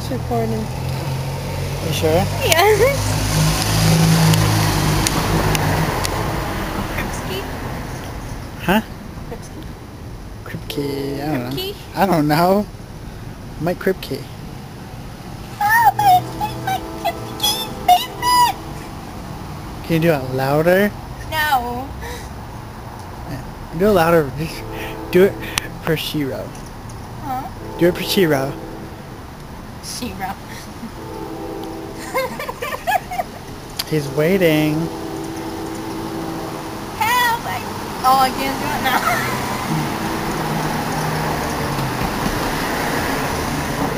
It's recording. You sure? Yeah. Huh? Kripke. Kripke. I don't know. Kripke? I don't know. Mike Kripke. Oh, my, my basement! Can you do it louder? No. Do it louder. Just do it for Shiro. Huh? Do it for Shiro. Shiro. He's waiting. Help! I... Oh, I can't do it now.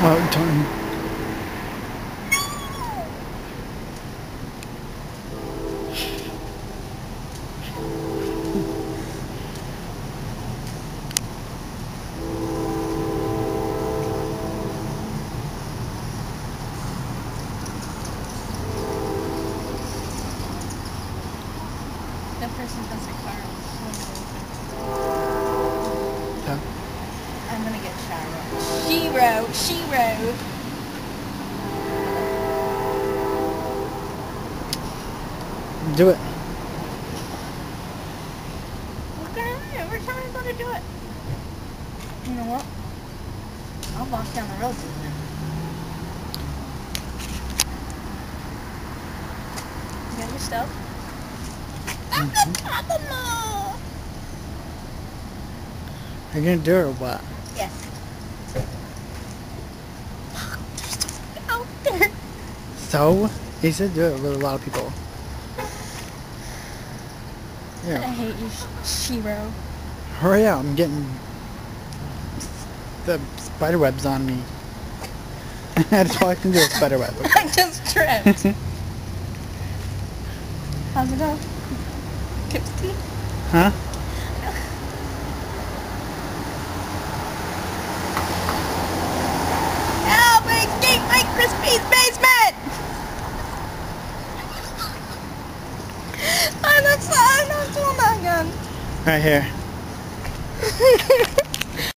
Oh, don't. The person has a car. Huh? I'm gonna get Shiro. Shiro. Shiro. Do it. Okay, every time I'm gonna do it. You know what? I'll walk down the road with them. You got your stuff? I'm Mhm. the top of them. Are you gonna do it or what? Yes. There's someone out there. So? He said do it with a lot of people. Yeah. I hate you, Shiro. Hurry up, I'm getting the spider webs on me. That's all I can do is spider web. I just tripped. How's it go? Kipsky? huh? Help! My Crispy's basement! I'm not, I'm not doing that again. Right here.